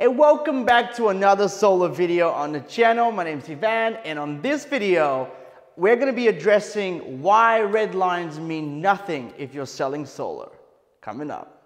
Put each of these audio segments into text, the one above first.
Hey, welcome back to another solar video on the channel. My name is Ivan, and on this video, we're gonna be addressing why red lines mean nothing if you're selling solar. Coming up.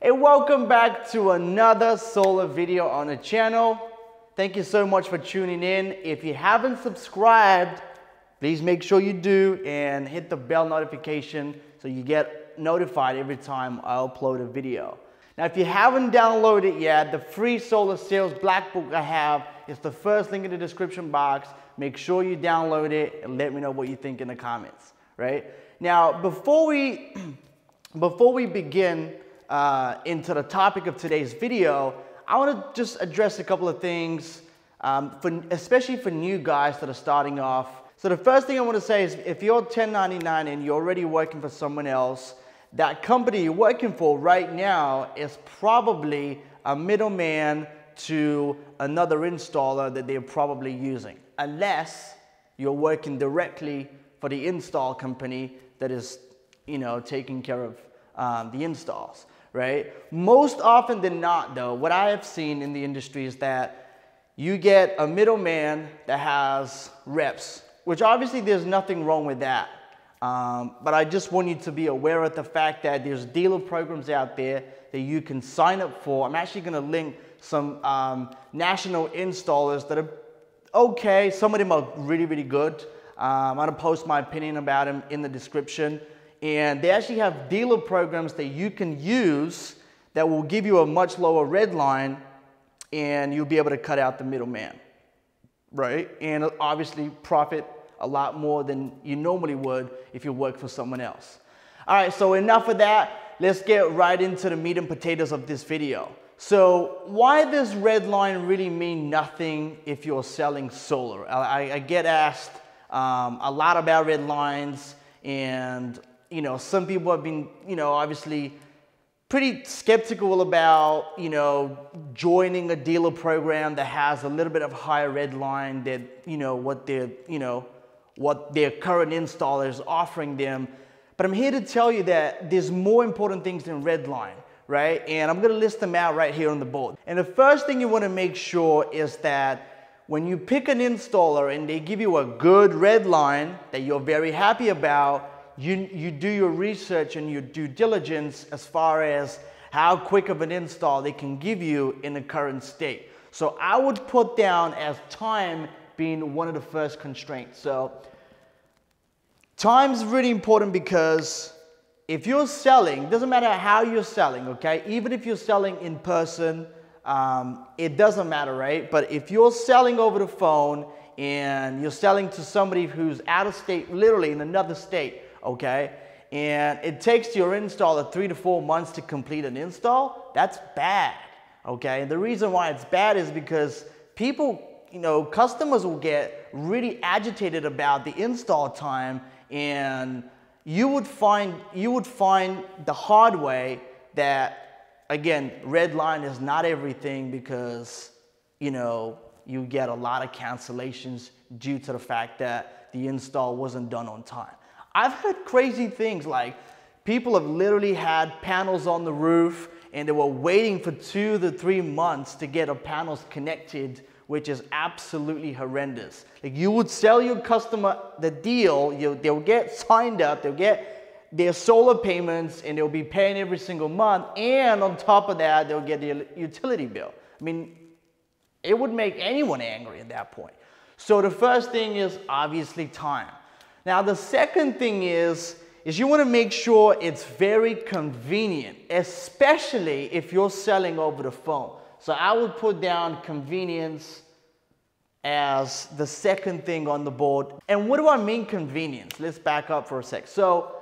Hey, welcome back to another solar video on the channel. Thank you so much for tuning in. If you haven't subscribed, please make sure you do and hit the bell notification so you get notified every time I upload a video. Now, if you haven't downloaded it yet, the free solar sales black book I have is the first link in the description box. Make sure you download it and let me know what you think in the comments, right? Now, before we, before we begin uh, into the topic of today's video, I want to just address a couple of things, um, for, especially for new guys that are starting off. So the first thing I want to say is if you're 1099 and you're already working for someone else, that company you're working for right now is probably a middleman to another installer that they're probably using, unless you're working directly for the install company that is, you know, taking care of um, the installs, right? Most often than not, though, what I have seen in the industry is that you get a middleman that has reps, which obviously there's nothing wrong with that. Um, but I just want you to be aware of the fact that there's dealer programs out there that you can sign up for. I'm actually going to link some um, national installers that are okay. Some of them are really, really good. Um, I'm going to post my opinion about them in the description. And they actually have dealer programs that you can use that will give you a much lower red line and you'll be able to cut out the middleman, right? And obviously profit a lot more than you normally would if you work for someone else. All right, so enough of that. Let's get right into the meat and potatoes of this video. So why does red line really mean nothing if you're selling solar? I, I get asked um, a lot about red lines and you know, some people have been, you know, obviously pretty skeptical about, you know, joining a dealer program that has a little bit of higher red line that, you know, what they're, you know, what their current installer is offering them. But I'm here to tell you that there's more important things than Redline, right? And I'm gonna list them out right here on the board. And the first thing you wanna make sure is that when you pick an installer and they give you a good red line that you're very happy about, you, you do your research and your due diligence as far as how quick of an install they can give you in the current state. So I would put down as time being one of the first constraints. So time's really important because if you're selling, doesn't matter how you're selling, okay? Even if you're selling in person, um, it doesn't matter, right? But if you're selling over the phone and you're selling to somebody who's out of state, literally in another state, okay? And it takes your installer three to four months to complete an install, that's bad, okay? And the reason why it's bad is because people you know, customers will get really agitated about the install time and you would find, you would find the hard way that, again, red line is not everything because, you know, you get a lot of cancellations due to the fact that the install wasn't done on time. I've heard crazy things like people have literally had panels on the roof and they were waiting for two to three months to get a panels connected which is absolutely horrendous. Like you would sell your customer the deal, you, they'll get signed up, they'll get their solar payments and they'll be paying every single month. And on top of that, they'll get the utility bill. I mean, it would make anyone angry at that point. So the first thing is obviously time. Now the second thing is, is you want to make sure it's very convenient, especially if you're selling over the phone. So I would put down convenience as the second thing on the board. And what do I mean convenience? Let's back up for a sec. So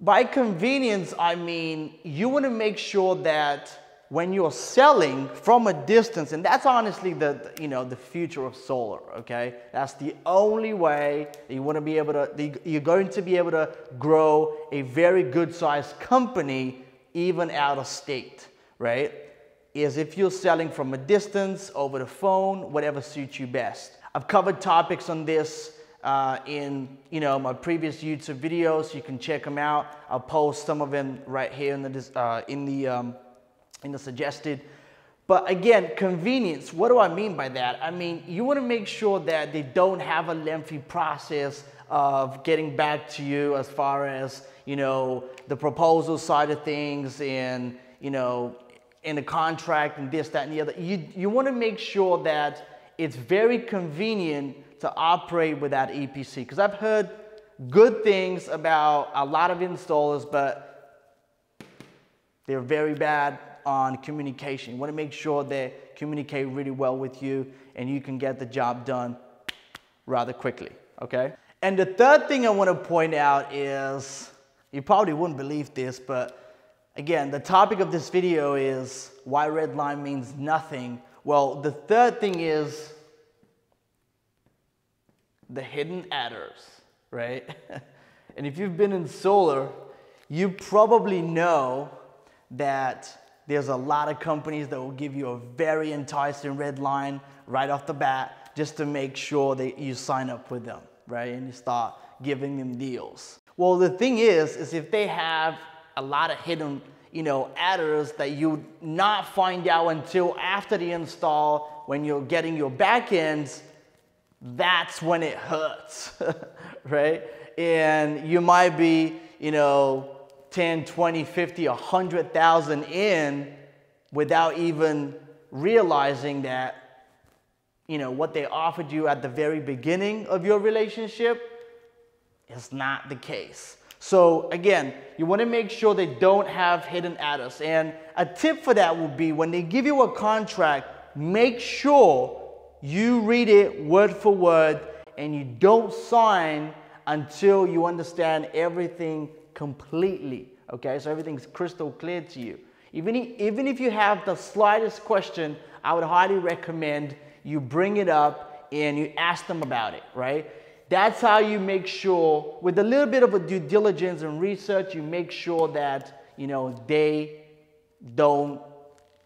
by convenience, I mean you want to make sure that when you're selling from a distance, and that's honestly the, you know, the future of solar, okay? That's the only way you want to be able to, you're going to be able to grow a very good sized company even out of state, right? Is if you're selling from a distance, over the phone, whatever suits you best. I've covered topics on this uh, in you know my previous YouTube videos. You can check them out. I'll post some of them right here in the uh, in the um, in the suggested. But again, convenience, what do I mean by that? I mean, you want to make sure that they don't have a lengthy process of getting back to you as far as, you know, the proposal side of things and, you know, in the contract and this, that, and the other. You, you want to make sure that it's very convenient to operate with that EPC. Because I've heard good things about a lot of installers, but they're very bad on communication. You want to make sure they communicate really well with you and you can get the job done rather quickly, okay? And the third thing I want to point out is, you probably wouldn't believe this, but again, the topic of this video is why red line means nothing. Well, the third thing is the hidden adders, right? and if you've been in solar, you probably know that there's a lot of companies that will give you a very enticing red line right off the bat just to make sure that you sign up with them, right? And you start giving them deals. Well, the thing is, is if they have a lot of hidden, you know, adders that you not find out until after the install when you're getting your backends, that's when it hurts, right? And you might be, you know, 10, 20, 50, 100,000 in without even realizing that, you know, what they offered you at the very beginning of your relationship is not the case. So again, you want to make sure they don't have hidden adders. And a tip for that would be when they give you a contract, make sure you read it word for word and you don't sign until you understand everything completely. Okay, so everything's crystal clear to you. Even, even if you have the slightest question, I would highly recommend you bring it up and you ask them about it, right? That's how you make sure, with a little bit of a due diligence and research, you make sure that, you know, they don't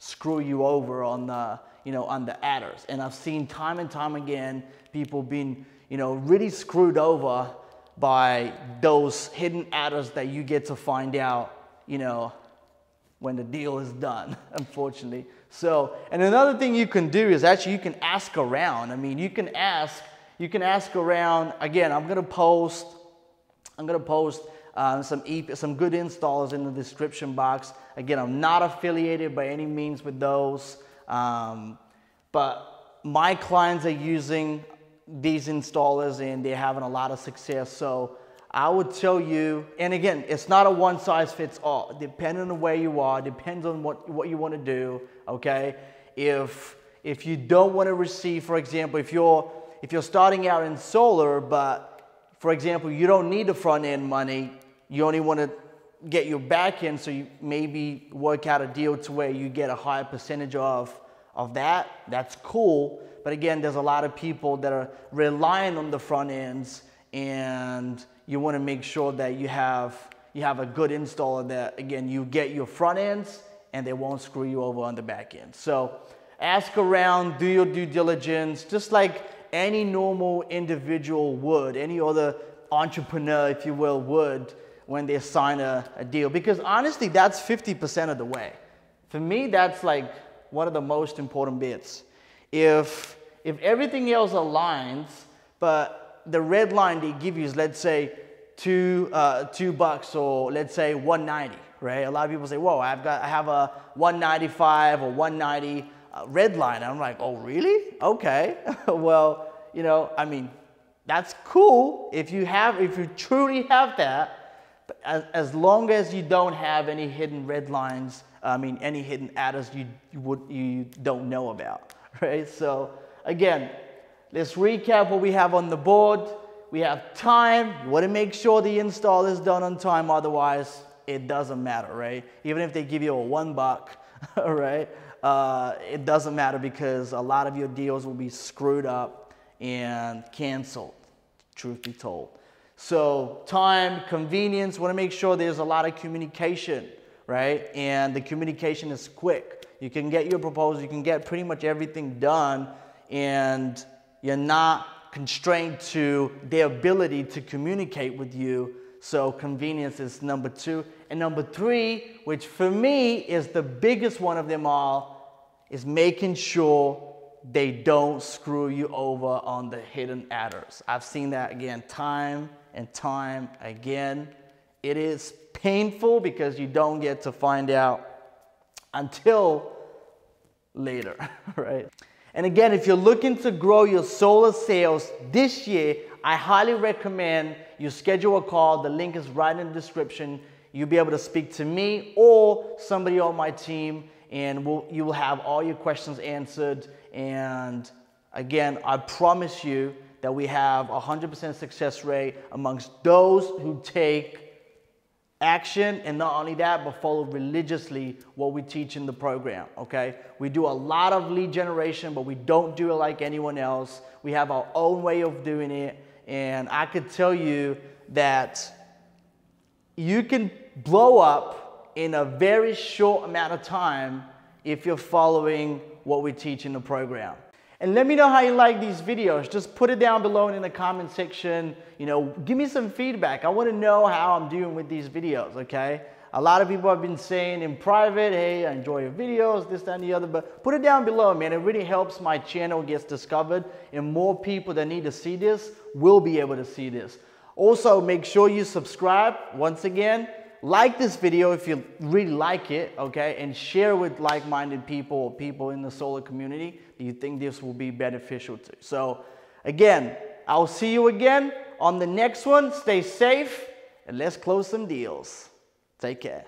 screw you over on the, you know, on the adders. And I've seen time and time again people being, you know, really screwed over by those hidden adders that you get to find out, you know, when the deal is done, unfortunately. So, and another thing you can do is actually you can ask around. I mean, you can ask, you can ask around. Again, I'm gonna post, I'm gonna post uh, some some good installers in the description box. Again, I'm not affiliated by any means with those, um, but my clients are using these installers and they're having a lot of success. So I would tell you, and again, it's not a one size fits all. Depending on where you are, depends on what, what you want to do, okay? If, if you don't want to receive, for example, if you're, if you're starting out in solar, but for example, you don't need the front end money, you only want to get your back end, so you maybe work out a deal to where you get a higher percentage of, of that, that's cool. But again, there's a lot of people that are relying on the front ends and you want to make sure that you have, you have a good installer that, again, you get your front ends and they won't screw you over on the back end. So ask around, do your due diligence, just like any normal individual would, any other entrepreneur, if you will, would when they sign a, a deal. Because honestly, that's 50% of the way. For me, that's like one of the most important bits if, if everything else aligns, but the red line they give you is, let's say, two, uh, two bucks or let's say 190, right? A lot of people say, whoa, I've got, I have a 195 or 190 uh, Uh, red line. I'm like, oh, really? Okay. well, you know, I mean, that's cool if you have, if you truly have that, but as, as long as you don't have any hidden red lines, I mean, any hidden adders you, you, would, you don't know about. right? So again, let's recap what we have on the board. We have time. You want to make sure the install is done on time. Otherwise, it doesn't matter, right? Even if they give you a one buck, right? Uh, it doesn't matter because a lot of your deals will be screwed up and canceled, truth be told. So time, convenience, want to make sure there's a lot of communication, right? And the communication is quick. You can get your proposal, you can get pretty much everything done, and you're not constrained to their ability to communicate with you. So convenience is number two. And number three, which for me is the biggest one of them all, is making sure they don't screw you over on the hidden adders. I've seen that again time and time again. It is painful because you don't get to find out until later, right? And again, if you're looking to grow your solar sales this year, I highly recommend you schedule a call. The link is right in the description. You'll be able to speak to me or somebody on my team, and we'll, you will have all your questions answered. And again, I promise you that we have a 100% success rate amongst those who take action and not only that but follow religiously what we teach in the program okay? We do a lot of lead generation but we don't do it like anyone else. We have our own way of doing it. And i could tell you that you can blow up in a very short amount of time if you're following what we teach in the program and let me know how you like these videos. Just put it down below in the comment section. You know, give me some feedback. I want to know how I'm doing with these videos, okay? A lot of people have been saying in private, hey, I enjoy your videos, this, that, and the other, but put it down below, man. It really helps my channel gets discovered and more people that need to see this will be able to see this. Also, make sure you subscribe once again like this video if you really like it, okay, and share with like-minded people or people in the solar community you think this will be beneficial to. So again, I'll see you again on the next one. Stay safe and let's close some deals. Take care.